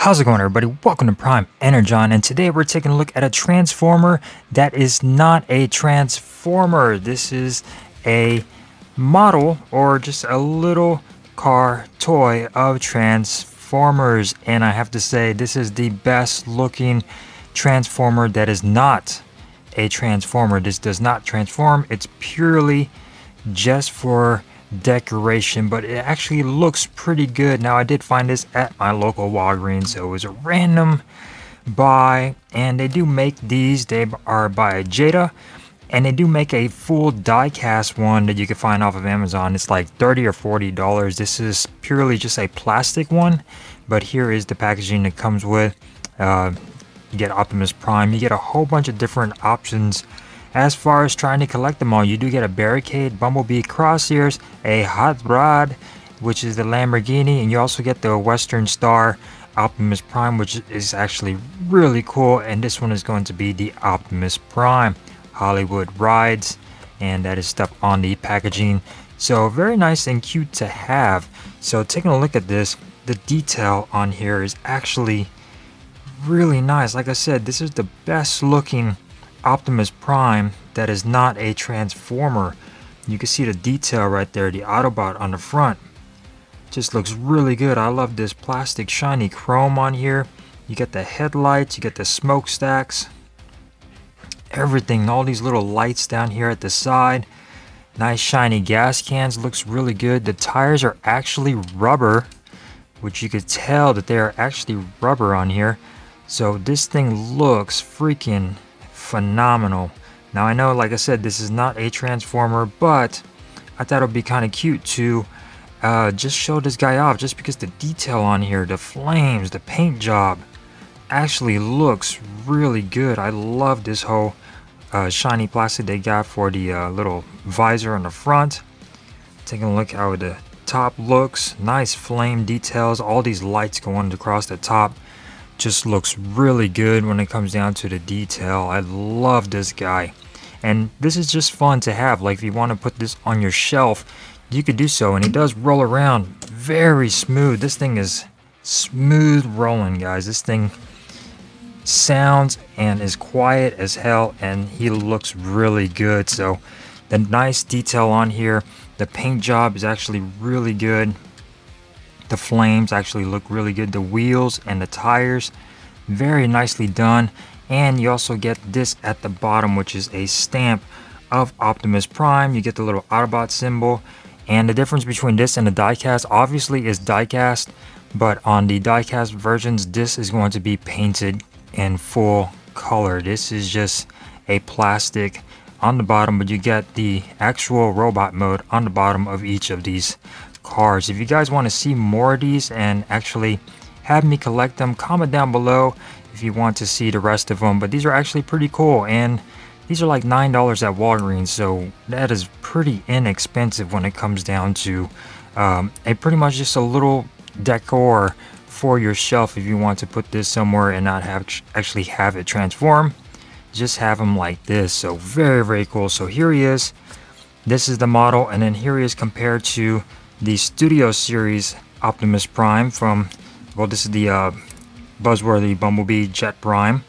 How's it going everybody? Welcome to Prime Energon and today we're taking a look at a transformer that is not a transformer. This is a model or just a little car toy of transformers and I have to say this is the best looking transformer that is not a transformer. This does not transform. It's purely just for decoration, but it actually looks pretty good. Now, I did find this at my local Walgreens, so it was a random buy, and they do make these. They are by Jada, and they do make a full die-cast one that you can find off of Amazon. It's like 30 or 40 dollars. This is purely just a plastic one, but here is the packaging that comes with. Uh, you get Optimus Prime. You get a whole bunch of different options as far as trying to collect them all, you do get a Barricade, Bumblebee Crosshairs, a Hot Rod, which is the Lamborghini, and you also get the Western Star Optimus Prime, which is actually really cool. And this one is going to be the Optimus Prime Hollywood Rides, and that is stuff on the packaging. So very nice and cute to have. So taking a look at this, the detail on here is actually really nice. Like I said, this is the best looking Optimus Prime that is not a Transformer. You can see the detail right there, the Autobot on the front. Just looks really good. I love this plastic shiny chrome on here. You get the headlights, you get the smokestacks, everything, all these little lights down here at the side. Nice shiny gas cans, looks really good. The tires are actually rubber, which you could tell that they are actually rubber on here. So this thing looks freaking phenomenal. Now I know, like I said, this is not a transformer, but I thought it would be kind of cute to uh, just show this guy off just because the detail on here, the flames, the paint job actually looks really good. I love this whole uh, shiny plastic they got for the uh, little visor on the front. Taking a look how the top looks. Nice flame details. All these lights going across the top just looks really good when it comes down to the detail. I love this guy. And this is just fun to have. Like if you want to put this on your shelf, you could do so. And it does roll around very smooth. This thing is smooth rolling, guys. This thing sounds and is quiet as hell. And he looks really good. So the nice detail on here. The paint job is actually really good. The flames actually look really good. The wheels and the tires, very nicely done. And you also get this at the bottom, which is a stamp of Optimus Prime. You get the little Autobot symbol. And the difference between this and the diecast obviously is diecast, but on the diecast versions, this is going to be painted in full color. This is just a plastic on the bottom, but you get the actual robot mode on the bottom of each of these cars. If you guys want to see more of these and actually have me collect them, comment down below if you want to see the rest of them. But these are actually pretty cool and these are like $9 at Walgreens, so that is pretty inexpensive when it comes down to um, a pretty much just a little decor for your shelf if you want to put this somewhere and not have actually have it transform. Just have them like this, so very, very cool. So here he is. This is the model, and then here he is compared to the Studio Series Optimus Prime from, well, this is the uh, Buzzworthy Bumblebee Jet Prime.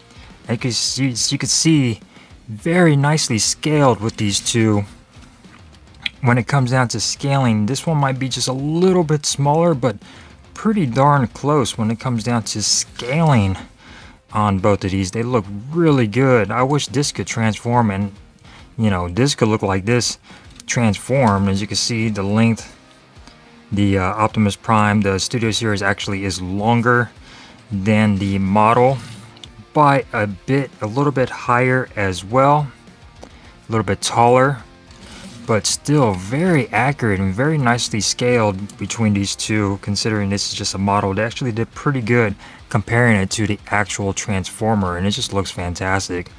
And you can see, you can see very nicely scaled with these two. When it comes down to scaling, this one might be just a little bit smaller, but pretty darn close when it comes down to scaling on both of these. They look really good. I wish this could transform and, you know, this could look like this transform. As you can see, the length the uh, Optimus Prime, the Studio Series actually is longer than the model by a bit, a little bit higher as well, a little bit taller, but still very accurate and very nicely scaled between these two, considering this is just a model. They actually did pretty good comparing it to the actual Transformer, and it just looks fantastic.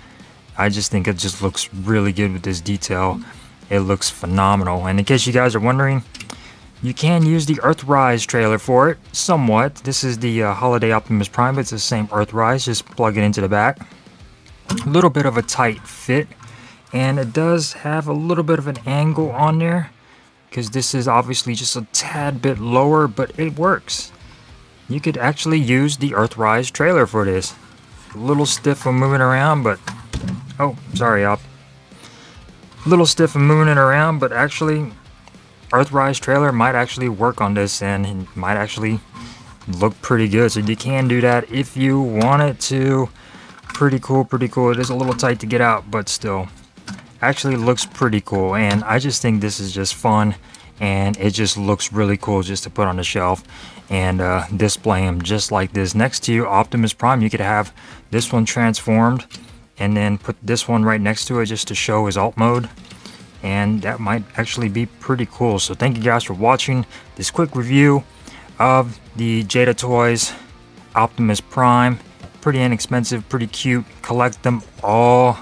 I just think it just looks really good with this detail. It looks phenomenal. And in case you guys are wondering, you can use the Earthrise trailer for it, somewhat. This is the uh, Holiday Optimus Prime, but it's the same Earthrise, just plug it into the back. A little bit of a tight fit, and it does have a little bit of an angle on there, because this is obviously just a tad bit lower, but it works. you could actually use the Earthrise trailer for this. A little stiff for moving around, but... Oh, sorry, Op. A little stiff and moving it around, but actually, Earthrise trailer might actually work on this and it might actually look pretty good. So you can do that if you want it to. Pretty cool, pretty cool. It is a little tight to get out, but still. Actually looks pretty cool. And I just think this is just fun. And it just looks really cool just to put on the shelf and uh, display them just like this. Next to you, Optimus Prime, you could have this one transformed and then put this one right next to it just to show his alt mode and that might actually be pretty cool. So thank you guys for watching this quick review of the Jada Toys Optimus Prime. Pretty inexpensive pretty cute. Collect them all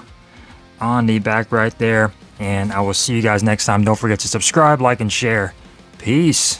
on the back right there. And I will see you guys next time. Don't forget to subscribe like and share. Peace